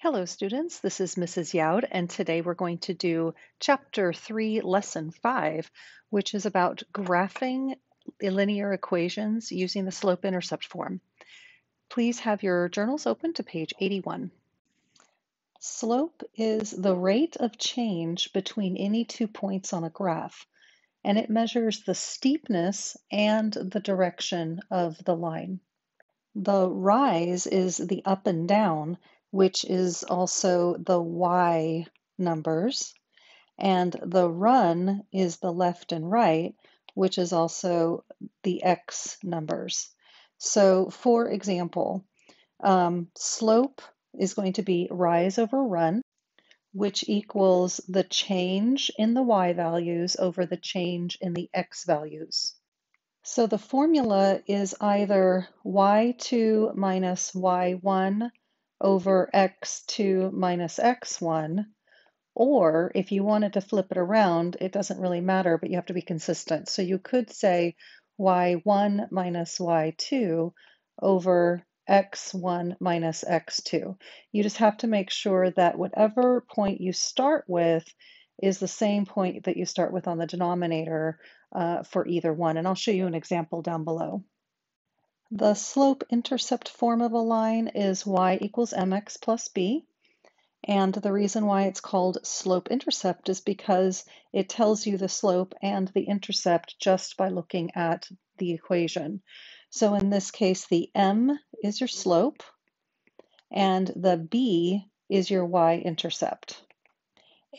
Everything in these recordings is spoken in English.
Hello students, this is Mrs. Youd and today we're going to do chapter 3 lesson 5 which is about graphing linear equations using the slope-intercept form. Please have your journals open to page 81. Slope is the rate of change between any two points on a graph and it measures the steepness and the direction of the line. The rise is the up and down which is also the y numbers. And the run is the left and right, which is also the x numbers. So for example, um, slope is going to be rise over run, which equals the change in the y values over the change in the x values. So the formula is either y2 minus y1 over x2 minus x1. Or if you wanted to flip it around, it doesn't really matter, but you have to be consistent. So you could say y1 minus y2 over x1 minus x2. You just have to make sure that whatever point you start with is the same point that you start with on the denominator uh, for either one. And I'll show you an example down below. The slope-intercept form of a line is y equals mx plus b. And the reason why it's called slope-intercept is because it tells you the slope and the intercept just by looking at the equation. So in this case, the m is your slope, and the b is your y-intercept.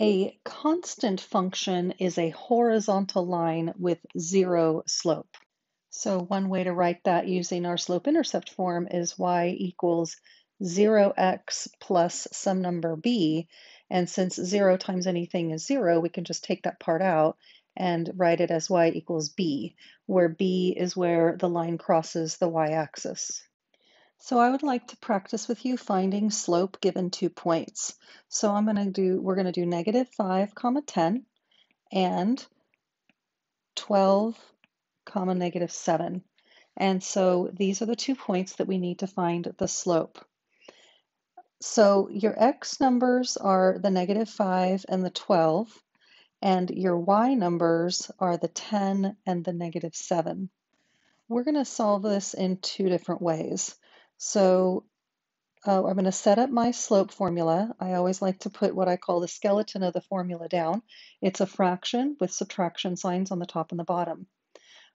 A constant function is a horizontal line with zero slope. So one way to write that using our slope-intercept form is y equals 0x plus some number b. And since 0 times anything is 0, we can just take that part out and write it as y equals b, where b is where the line crosses the y-axis. So I would like to practice with you finding slope given two points. So I'm going to do, we're going to do negative 5 comma 10 and 12 comma negative 7. And so these are the two points that we need to find the slope. So your x numbers are the negative 5 and the 12, and your y numbers are the 10 and the negative 7. We're going to solve this in two different ways. So uh, I'm going to set up my slope formula. I always like to put what I call the skeleton of the formula down. It's a fraction with subtraction signs on the top and the bottom.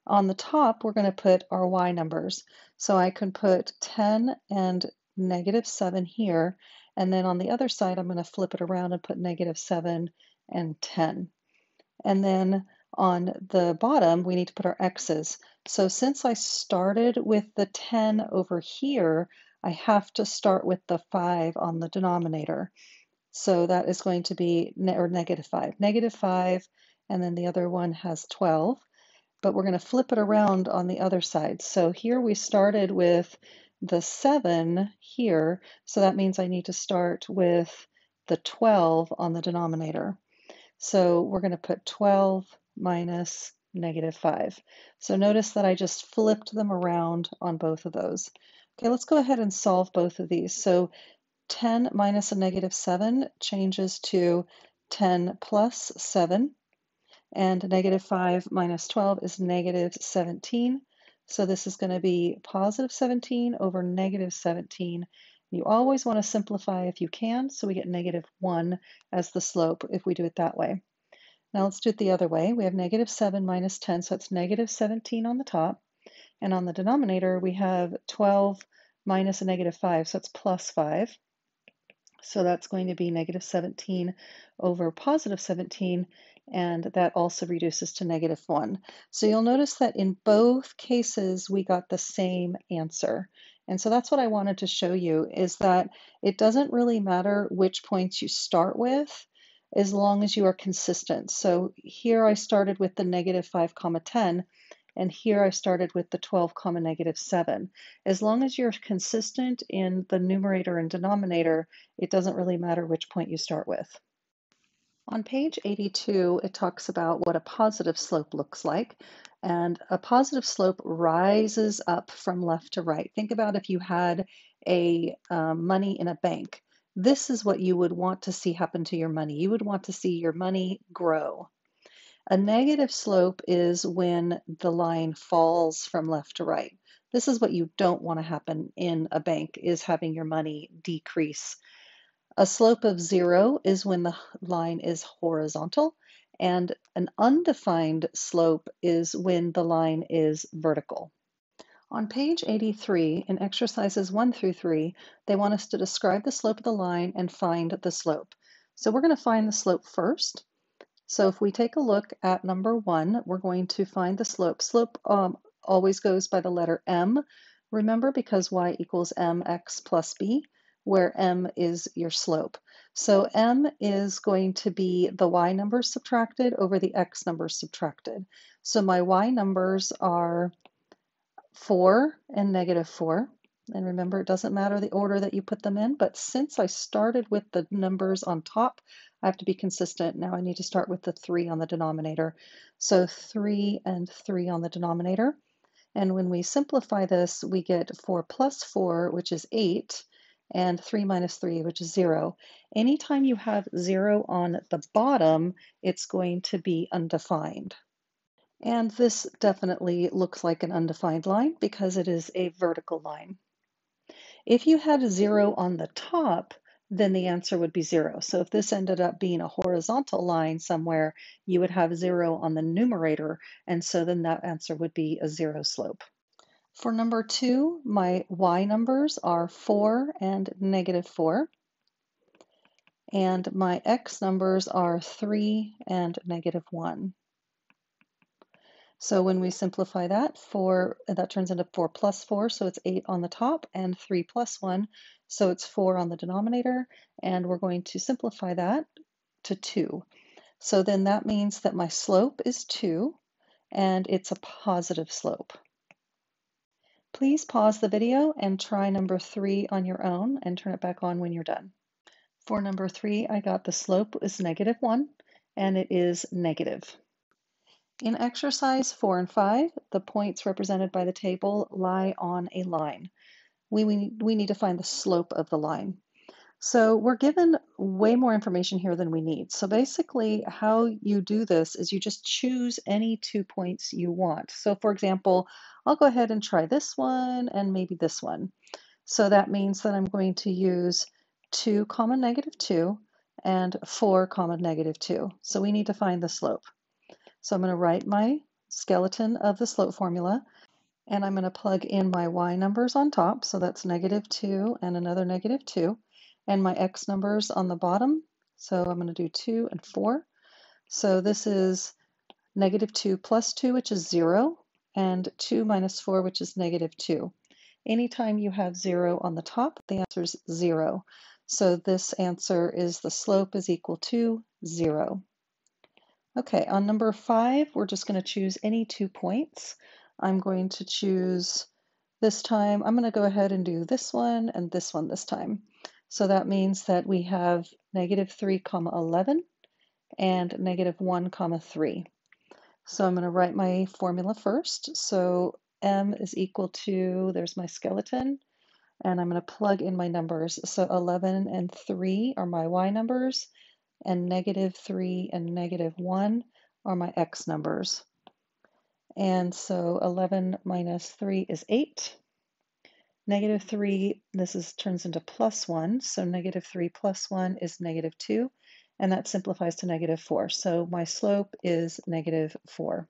On the top, we're going to put our y numbers. So I can put 10 and negative 7 here, and then on the other side, I'm going to flip it around and put negative 7 and 10. And then on the bottom, we need to put our x's. So since I started with the 10 over here, I have to start with the 5 on the denominator. So that is going to be, ne or negative 5. Negative 5, and then the other one has 12 but we're going to flip it around on the other side. So here we started with the 7 here, so that means I need to start with the 12 on the denominator. So we're going to put 12 minus negative 5. So notice that I just flipped them around on both of those. Okay, let's go ahead and solve both of these. So 10 minus a negative 7 changes to 10 plus 7 and negative 5 minus 12 is negative 17. So this is going to be positive 17 over negative 17. You always want to simplify if you can, so we get negative 1 as the slope if we do it that way. Now let's do it the other way. We have negative 7 minus 10, so it's negative 17 on the top. And on the denominator, we have 12 minus a negative 5, so it's plus 5. So that's going to be negative 17 over positive 17 and that also reduces to negative 1. So you'll mm-hmm. notice that in both cases we got the same answer. And so that's what I wanted to show you is that it doesn't really matter which points you start with as long as you are consistent. So here I started with the negative 5 comma 10 and here I started with the 12 comma negative 7. As long as you're consistent in the numerator and denominator, it doesn't really matter which point you start with. On page 82, it talks about what a positive slope looks like. And a positive slope rises up from left to right. Think about if you had a um, money in a bank. this is what you would want to see happen to your money. You would want to see your money grow. A negative slope is when the line falls from left to right. This is what you don't want to happen in a bank is having your money decrease. A slope of zero is when the line is horizontal and an undefined slope is when the line is vertical. On page 83, in exercises 1 through 3, they want us to describe the slope of the line and find the slope. So we're going to find the slope first. So if we take a look at number 1, we're going to find the slope. Slope um, always goes by the letter m. Remember, because y equals mx plus b, where m is your slope. So m is going to be the y numbers subtracted over the x numbers subtracted. So my y numbers are 4 and negative 4. And remember, it doesn't matter the order that you put them in, but since I started with the numbers on top, I have to be consistent. Now I need to start with the 3 on the denominator. So 3 and 3 on the denominator. And when we simplify this, we get 4 plus 4, which is 8, and 3 minus 3, which is 0. Anytime you have 0 on the bottom, it's going to be undefined. And this definitely looks like an undefined line because it is a vertical line. If you had zero on the top, then the answer would be zero. So if this ended up being a horizontal line somewhere, you would have zero on the numerator, and so then that answer would be a zero slope. For number two, my y numbers are 4 and negative 4. And my x numbers are 3 and negative 1. So when we simplify that, 4, that turns into 4 plus 4, so it's 8 on the top, and 3 plus 1, so it's 4 on the denominator, and we're going to simplify that to 2. So then that means that my slope is 2, and it's a positive slope. Please pause the video and try number 3 on your own and turn it back on when you're done. For number 3, I got the slope is negative 1, and it is negative. In exercise 4 and 5, the points represented by the table lie on a line. We, we, we need to find the slope of the line. So we're given way more information here than we need. So basically how you do this is you just choose any two points you want. So for example, I'll go ahead and try this one and maybe this one. So that means that I'm going to use 2 comma negative 2 and 4 comma negative 2. So we need to find the slope. So I'm going to write my skeleton of the slope formula and I'm going to plug in my y numbers on top. So that's negative 2 and another negative 2 and my x numbers on the bottom. So I'm going to do 2 and 4. So this is negative 2 plus 2, which is 0, and 2 minus 4, which is negative 2. Anytime you have 0 on the top, the answer is 0. So this answer is the slope is equal to 0. Okay, on number five, we're just going to choose any two points. I'm going to choose this time, I'm going to go ahead and do this one and this one this time. So that means that we have negative 3 comma 11 and negative 1 comma 3. So I'm going to write my formula first. So m is equal to, there's my skeleton, and I'm going to plug in my numbers. So 11 and 3 are my y numbers, and negative 3 and negative 1 are my x numbers. And so 11 minus 3 is 8. Negative 3, this is turns into plus 1, so negative 3 plus 1 is negative 2, and that simplifies to negative 4. So my slope is negative 4.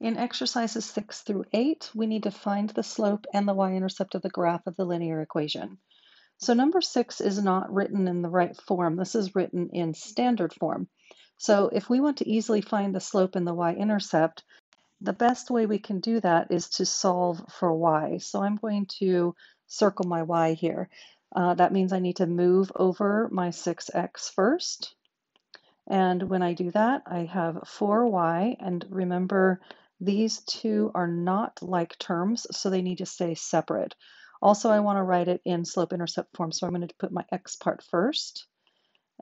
In exercises 6 through 8, we need to find the slope and the y-intercept of the graph of the linear equation. So number six is not written in the right form. This is written in standard form. So if we want to easily find the slope and the y-intercept, the best way we can do that is to solve for y. So I'm going to circle my y here. Uh, that means I need to move over my 6x first. And when I do that, I have 4y. And remember, these two are not like terms, so they need to stay separate. Also, I want to write it in slope-intercept form, so I'm going to put my x part first.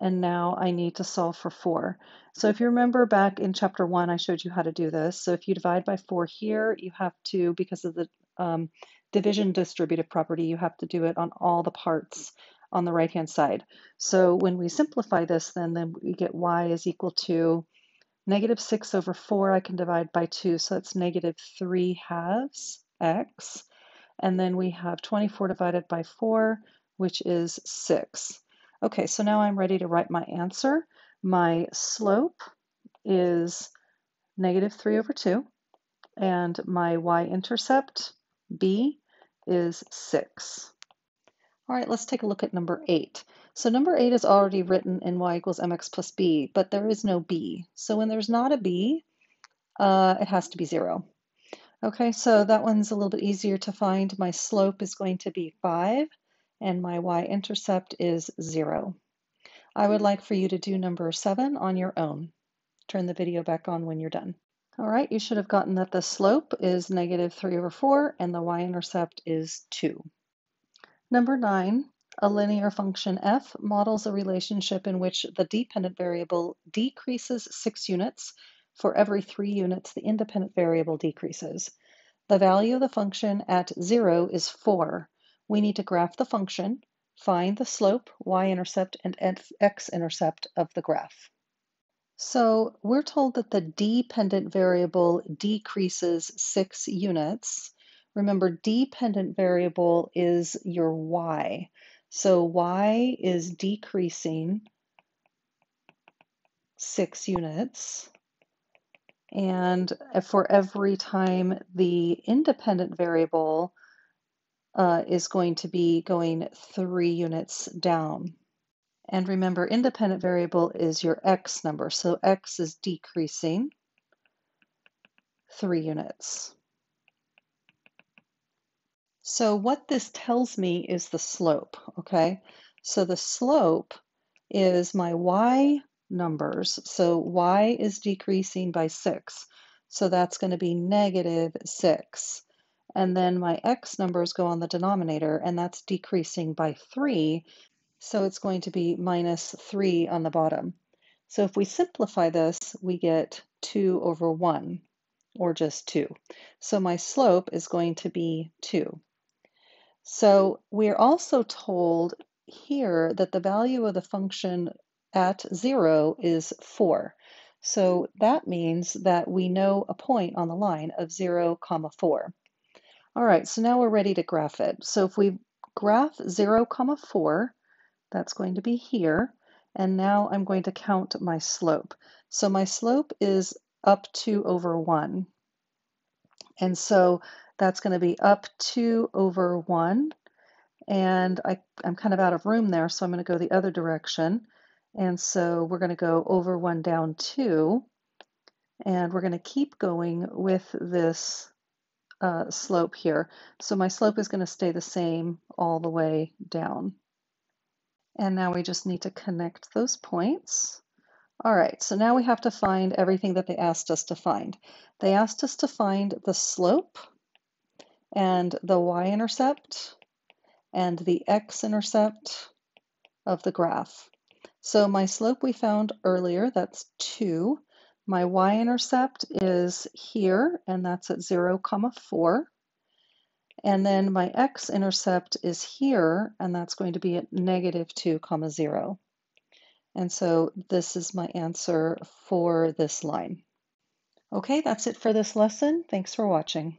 And now I need to solve for 4. So if you remember back in chapter 1, I showed you how to do this. So if you divide by 4 here, you have to, because of the um, division distributive property, you have to do it on all the parts on the right-hand side. So when we simplify this, then, then we get y is equal to negative 6 over 4, I can divide by 2, so that's negative 3 halves x. And then we have 24 divided by 4, which is 6. Okay, so now I'm ready to write my answer. My slope is negative 3 over 2, and my y-intercept, b, is 6. All right, let's take a look at number 8. So number 8 is already written in y equals mx plus b, but there is no b. So when there's not a b, uh, it has to be 0. Okay, so that one's a little bit easier to find. My slope is going to be 5, and my y-intercept is 0. I would hmm. like for you to do number seven on your own. Turn the video back on when you're done. All right, you should have gotten that the slope is negative 3 over 4 and the y-intercept is 2. Number 9, a linear function f models a relationship in which the dependent variable decreases 6 units for every 3 units the independent variable decreases. The value of the function at 0 is 4. We need to graph the function Find the slope, y-intercept, and x-intercept of the graph. So we're told that the dependent variable decreases six units. Remember, dependent variable is your y. So y is decreasing six units. And for every time the independent variable uh, is going to be going three units down. And remember, independent variable is your x number. So x is decreasing three units. So what this tells me is the slope, okay? So the slope is my y numbers. So y is decreasing by 6. So that's going to be negative 6 and then my x numbers go on the denominator, and that's decreasing by 3, so it's going to be minus 3 on the bottom. So if we simplify this, we get 2 over 1, or just 2. So my slope is going to be 2. So we're also told here that the value of the function at 0 is 4. So that means that we know a point on the line of 0, comma 4. All right, so now we're ready to graph it. So if we graph 0, comma 4, that's going to be here. And now I'm going to count my slope. So my slope is up 2 over 1. And so that's going to be up 2 over 1. And I, I'm kind of out of room there, so I'm going to go the other direction. And so we're going to go over 1 down 2. And we're going to keep going with this uh, slope here. So my slope is going to stay the same all the way down. And now we just need to connect those points. All right, so now we have to find everything that they asked us to find. They asked us to find the slope and the y-intercept and the x-intercept of the graph. So my slope we found earlier, that's 2. My y-intercept is here, and that's at 0, comma 4. And then my x-intercept is here, and that's going to be at negative 2, comma 0. And so this is my answer for this line. Okay, that's it for this lesson. Thanks for watching.